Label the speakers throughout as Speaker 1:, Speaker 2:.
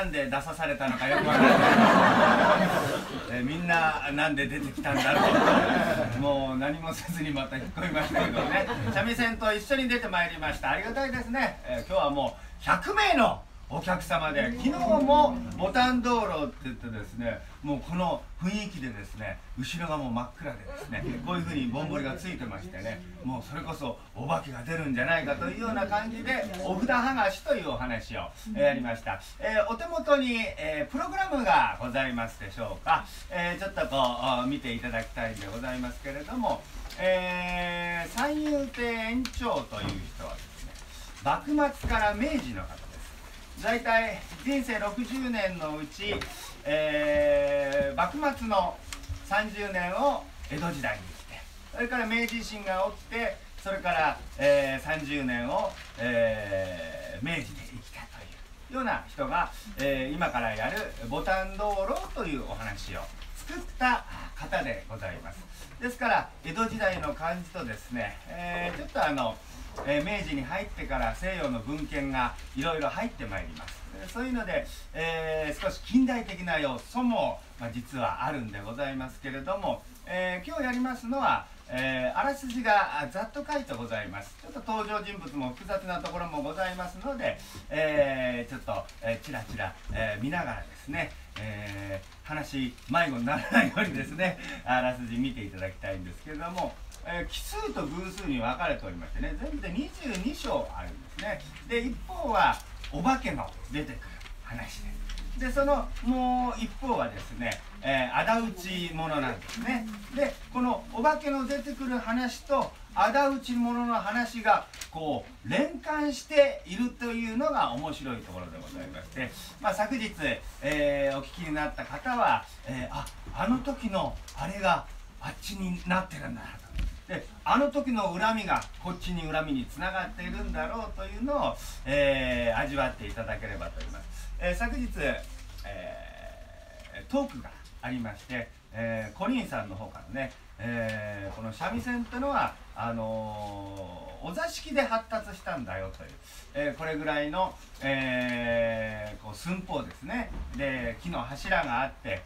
Speaker 1: なんで出さされたのかよくわからない、えー、みんななんで出てきたんだろう。ともう何もせずにまた引っ込みましたけどね。三味線と一緒に出てまいりました。ありがたいですね、えー、今日はもう100名のお客様で昨日もボタン道路って言ってですねもうこの雰囲気でですね後ろがもう真っ暗でですねこういうふうにぼんぼりがついてましてねもうそれこそお化けが出るんじゃないかというような感じでお札剥がしというお話を、やりました、えー、お手元に、えー、プログラムがございますでしょうか、えー、ちょっとこう見ていただきたいんでございますけれども、え三遊亭園長という人はですね幕末から明治の方。大体人生60年のうち、えー、幕末の30年を江戸時代に生きてそれから明治維新が起きてそれから、えー、30年を、えー、明治で生きたというような人が、えー、今からやるボタン道路というお話を作った方でございます。ですから江戸時代の感じとですね、えー、ちょっとあのえ、明治に入ってから西洋の文献がいろいろ入ってまいります。そういうので、えー、少し近代的な要素も、まあ、実はあるんでございますけれども、えー、今日やりますのは、えあらすじがざっと書いてございます。ちょっと登場人物も複雑なところもございますので、えちょっと、えちらちら、え見ながらですね、え話迷子にならないようにですねあらすじ見ていただきたいんですけれどもえー、奇数と偶数に分かれておりましてね全部で22章あるんですね。で一方はお化けの出てくる話です。でそのもう一方はですね、えー、仇討ち者なんですね。でこのお化けの出てくる話と仇討ち者の話がこう連関しているというのが面白いところでございまして、まあ、昨日、えー、お聞きになった方は、えー、ああの時のあれがあっちになってるんだなと。であの時の恨みがこっちに恨みにつながっているんだろうというのを、えー、味わっていただければと思います、えー、昨日、えー、トークがありまして、えコリンさんの方からね、えこの三味線というのはあのお座敷で発達したんだよという、えこれぐらいの、え寸法ですね。で木の柱があって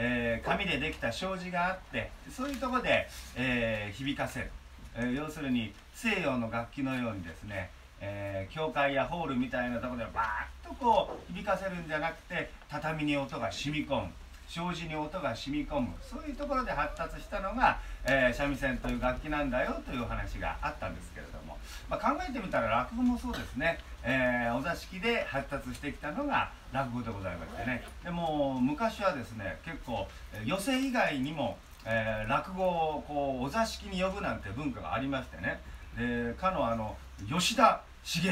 Speaker 1: えー、紙でできた障子があってそういうとこで、えー、響かせる、えー、要するに西洋の楽器のようにですね、え教会やホールみたいなところでバーッとこう響かせるんじゃなくて畳に音が染み込む。障子に音が染み込む。そういうところで発達したのが、え三味線という楽器なんだよというお話があったんですけれども、まあ、考えてみたら落語もそうですね、えお座敷で発達してきたのが落語でございましてね。でも昔はですね結構寄席以外にも、えー、落語をこうお座敷に呼ぶなんて文化がありましてね。でかのあの吉田茂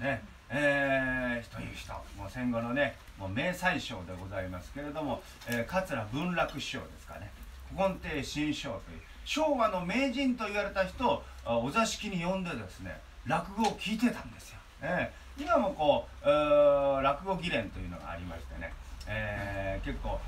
Speaker 1: ね。えー、という人。もう戦後のねもう名宰相でございますけれども、えー、桂文楽師匠ですかね。古今亭新章という昭和の名人と言われた人をお座敷に呼んでですね落語を聞いてたんですよ。ね、今もこう落語議連というのがありましてね、えー、結構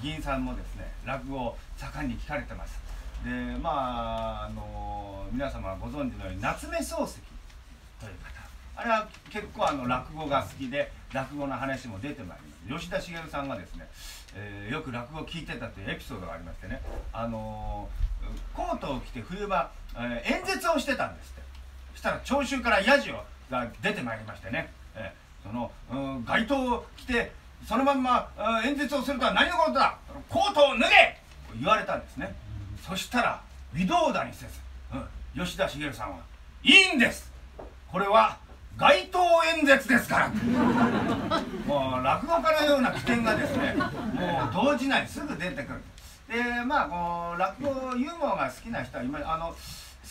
Speaker 1: 議員さんもですね落語を盛んに聞かれてます。でまああの皆様ご存知のように夏目漱石という方。あれは結構あの落語が好きで落語の話も出てまいります。吉田茂さんがですね、えー、よく落語を聞いてたというエピソードがありましてね。あのコートを着て冬場、えー、演説をしてたんですって。そしたら聴衆からヤジをが出てまいりましてね、えー、その、うん、街頭を着てそのまんま演説をするとは何のことだ。コートを脱げ!と言われたんですね、うん、そしたら微動だにせず、うん、吉田茂さんはいいんです。これは街頭演説ですから。もう落語家のような起点がですねもう動じない。すぐ出てくるでまあこう落語ユーモアが好きな人は今あの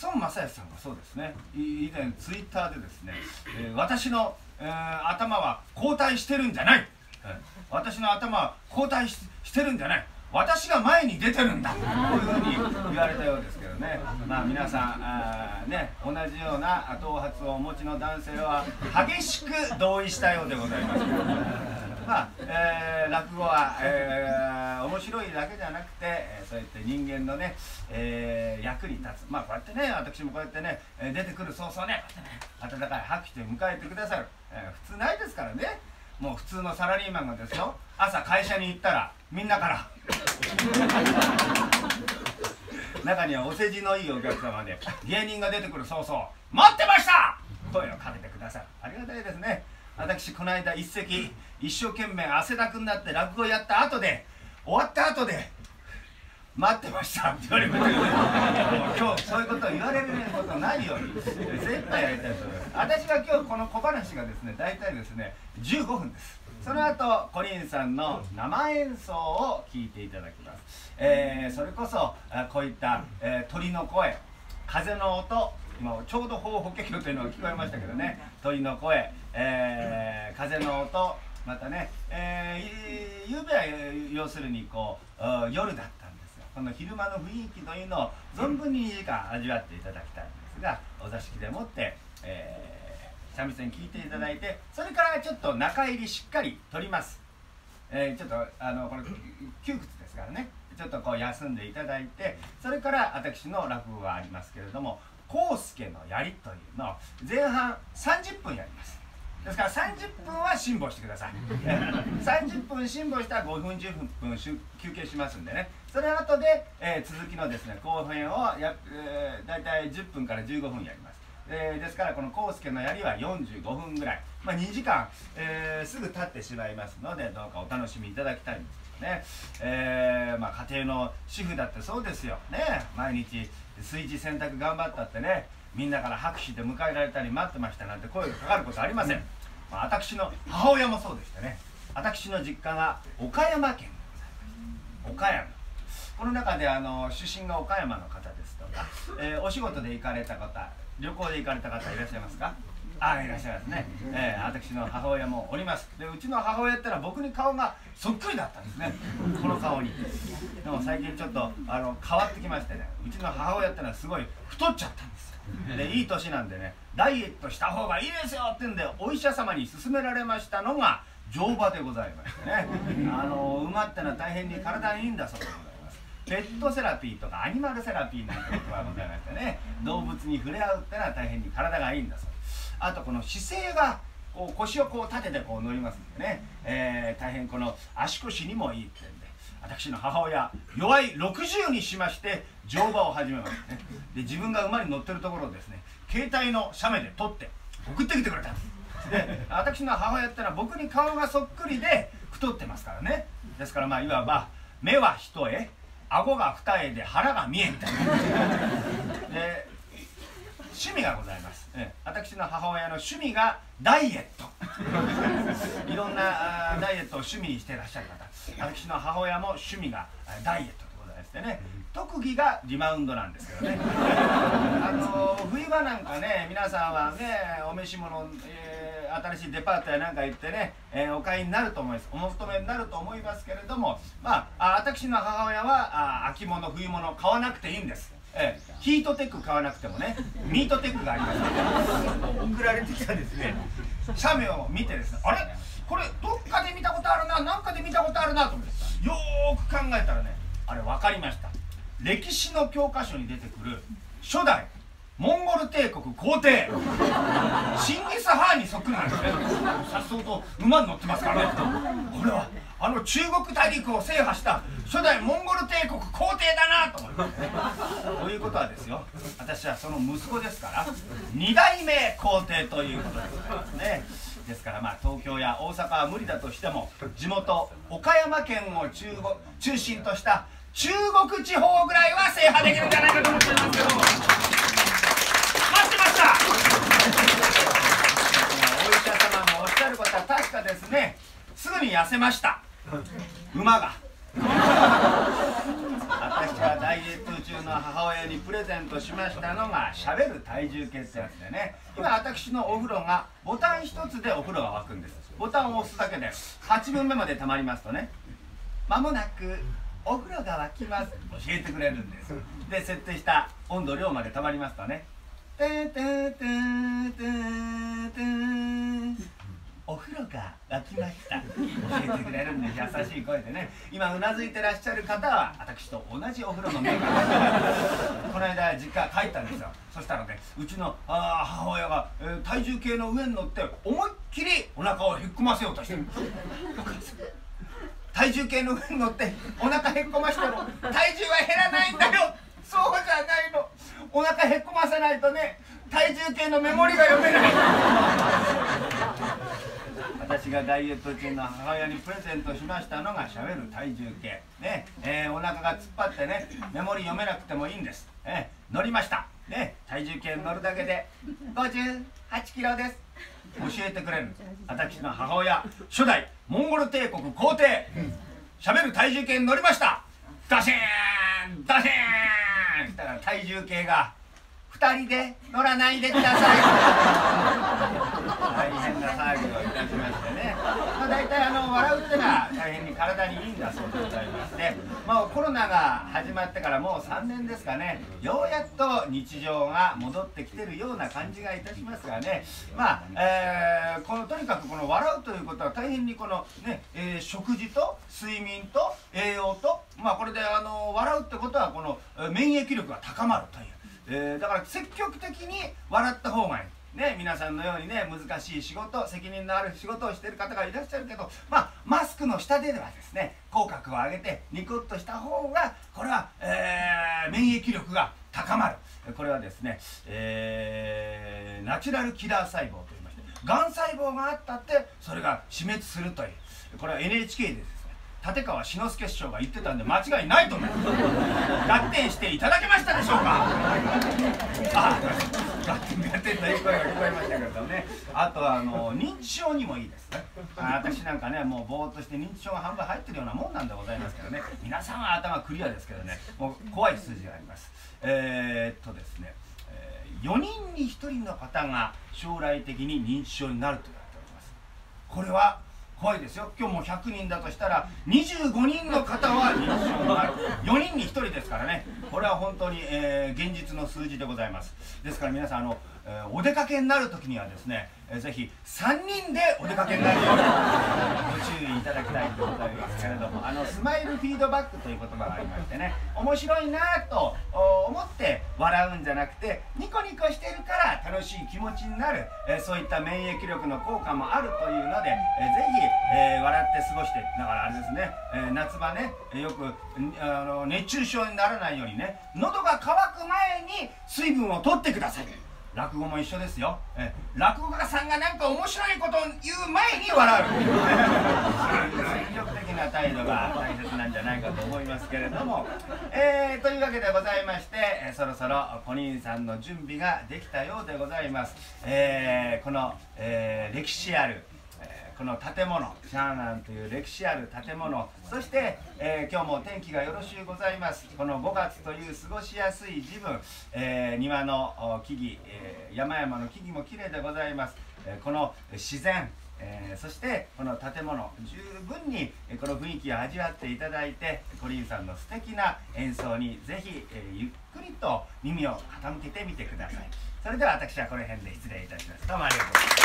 Speaker 1: 孫正義さんがそうですね。以前ツイッターでですね、えー、私の、えー、頭は後退してるんじゃない、えー、私の頭は後退してるんじゃない。私が前に出てるんだ。こういうふうに言われたようですけどね。まあ皆さんあね同じような頭髪をお持ちの男性は激しく同意したようでございますまあ、えー、落語は、えー、面白いだけじゃなくて、えー、そうやって人間のね、えー、役に立つ。まあこうやってね私もこうやってね出てくる早々ね温かい拍手で迎えてくださる、えー、普通ないですからね。もう普通のサラリーマンがですよ。朝会社に行ったらみんなから。中にはお世辞のいいお客様で芸人が出てくるそうそう待ってました！声をかけてくださる。ありがたいですね。私この間一席一生懸命汗だくになって落語やった後で終わった後で待ってましたって言われました。けど、今日そういうことを言われることないよ。うに精一杯やりたいと思います。私は今日この小話がですね大体ですね15分です。その後コリンさんの生演奏を聞いていただきます、えー、それこそこういった、えー、鳥の声風の音今ちょうど法法華経というのが聞こえましたけどね。鳥の声、えー、風の音またね、えー、ゆうべは要するにこう夜だったんですよ。この昼間の雰囲気というのを存分に2時間味わっていただきたいんですがお座敷でもって、えー、三味線聞いていただいてそれからちょっと中入りしっかり取ります、えー、ちょっとあのこれ窮屈ですからね。ちょっとこう休んでいただいてそれから私の落語がありますけれども康介の槍というのを前半30分やります。ですから30分は辛抱してください。30分辛抱したら5分10分休憩しますんでね。それ後で、えー、続きのですね後編をや、えー、大体10分から15分やります。えー、ですからこの康介の槍は45分ぐらい、まあ、2時間、えー、すぐ経ってしまいますのでどうかお楽しみいただきたいんですけどね、えー、まあ、家庭の主婦だってそうですよね。毎日炊事洗濯頑張ったってねみんなから拍手で迎えられたり待ってましたなんて声がかかることありません、まあ、私の母親もそうでしたね。私の実家が岡山県。でございます岡山。この中であの出身が岡山の方ですとか、えー、お仕事で行かれた方旅行で行かれた方いらっしゃいますか？あいらっしゃいますね、えー、私の母親もおります。でうちの母親ってのは僕に顔がそっくりだったんですね。この顔に。でも最近ちょっとあの変わってきましてね。うちの母親ってのはすごい太っちゃったんです。でいい年なんでねダイエットした方がいいですよってんでお医者様に勧められましたのが乗馬でございましてね。あの馬ってのは大変に体にいいんだそうでございます。ペットセラピーとかアニマルセラピーなんて言葉がございましてね動物に触れ合うってのは大変に体がいいんだそうです。あとこの姿勢がこう腰をこう立ててこう乗りますんでね、えー、大変この足腰にもいいってんで。私の母親弱い60にしまして乗馬を始めますね。で自分が馬に乗ってるところをですね携帯の写メで撮って送ってきてくれたんです。で私の母親ってのは僕に顔がそっくりで太ってますからね。ですからまあいわば目は一重顎が二重で腹が見えみたいな。趣味がございます、え私の母親の趣味がダイエット。いろんなダイエットを趣味にしていらっしゃる方。私の母親も趣味がダイエットでございましてね。特技がリバウンドなんですけどね。あの冬場なんかね皆さんはねお召し物、えー、新しいデパートやなんか行ってね、えー、お買いになると思います。お求めになると思いますけれどもまあ私の母親はあ秋物冬物買わなくていいんです。ええ、ヒートテック買わなくてもねミートテックがあります。送られてきたですね。写メを見てですねあれ？これどっかで見たことあるな何かで見たことあるなと思ってよーく考えたらねあれ分かりました。歴史の教科書に出てくる初代モンゴル帝国皇帝。チンギス・ハーンにそっくりなんですね。さっそうと馬に乗ってますからね。これはあの中国大陸を制覇した初代モンゴル帝国皇帝だなと思いますね。ということはですよ。私はその息子ですから2代目皇帝ということでございますね。ですからまあ東京や大阪は無理だとしても地元岡山県を中中心とした中国地方ぐらいは制覇できるんじゃないかと思っていますけど待ってました。お医者様もおっしゃることは確かですね。すぐに痩せました。馬が。私はダイエット中の母親にプレゼントしましたのがしゃべる体重計ってやつでね。今私のお風呂がボタン一つでお風呂が沸くんです。ボタンを押すだけで8分目までたまりますとね。間もなくお風呂が沸きます。教えてくれるんです。で設定した温度量までたまりますとね「てんてんてんてんてん」お風呂が沸きました。教えてくれるんで優しい声でね。今うなずいてらっしゃる方は私と同じお風呂のメーカーこの間実家帰ったんですよ。そしたらねうちのあ母親が、えー、体重計の上に乗って思いっきりお腹をへっこませようとしてる。体重計の上に乗ってお腹へっこましても体重は減らないんだよ。そうじゃないの。お腹へっこませないとね体重計のメモリが読めない。私がダイエット中の母親にプレゼントしましたのがしゃべる体重計。ね。えー、お腹が突っ張ってねメモリ読めなくてもいいんです、えー、乗りました。ね。体重計乗るだけで58キロです。教えてくれる。私の母親初代モンゴル帝国皇帝。しゃべる体重計に乗りました。ダシーンダシーン。したら体重計が2人で乗らないでください。大変な騒ぎを。いたしましてね、まあ、大体あの笑うっていうのは大変に体にいいんだそうでございまして、まあ、コロナが始まってからもう3年ですかねようやっと日常が戻ってきてるような感じがいたしますがねまあ、えー、このとにかくこの笑うということは大変にこのね、えー、食事と睡眠と栄養とまあこれであの笑うってことはこの免疫力が高まるという。えー、だから積極的に笑った方がいい。ね、皆さんのようにね難しい仕事責任のある仕事をしてる方がいらっしゃるけど、まあ、マスクの下ではですね口角を上げてニコッとした方がこれは、えー、免疫力が高まる。これはですね、えー、ナチュラルキラー細胞といいましてがん細胞があったってそれが死滅するという。これは NHK でです立川志の輔師匠が言ってたんで間違いないと思います合点していただけましたでしょうか。あ合点合点という声が聞こえましたけどね。あとはあの認知症にもいいですね。私なんかねもうぼーっとして認知症が半分入ってるようなもんなんでございますけどね。皆さんは頭クリアですけどね。もう怖い数字があります。えー、っとですね、えー、4人に1人の方が将来的に認知症になると言われております。これは怖いですよ。今日も100人だとしたら25人の方は認知症になる。4人に1人ですからね。これは本当に、えー、現実の数字でございます。ですから皆さんあの、えー、お出かけになる時にはですねえー、ぜひ3人でお出かけになるようにご注意いただきたいとございますけれどもあのスマイルフィードバックという言葉がありましてね面白いなと思って笑うんじゃなくてニコニコしてるから楽しい気持ちになる、え、そういった免疫力の効果もあるというので、えー、ぜひ、え、笑って過ごしてだからあれですね、え、夏場ねよくあの熱中症にならないようにね喉が渇く前に水分を取ってください。落語も一緒ですよ。え落語家さんが何か面白いことを言う前に笑う。積極的な態度が大切なんじゃないかと思いますけれども、えー、というわけでございまして、えそろそろコニーさんの準備ができたようでございます、えー、この、えー、歴史あるこの建物シャーナンという歴史ある建物そして、えー、今日も天気がよろしゅうございます。この5月という過ごしやすい時分、えー、庭の木々、えー、山々の木々も綺麗でございます、えこの自然えー、そしてこの建物十分にこの雰囲気を味わっていただいてコリンさんの素敵な演奏にぜひ、えー、ゆっくりと耳を傾けてみてください。それでは私はこの辺で失礼いたします。どうもありがとうございます。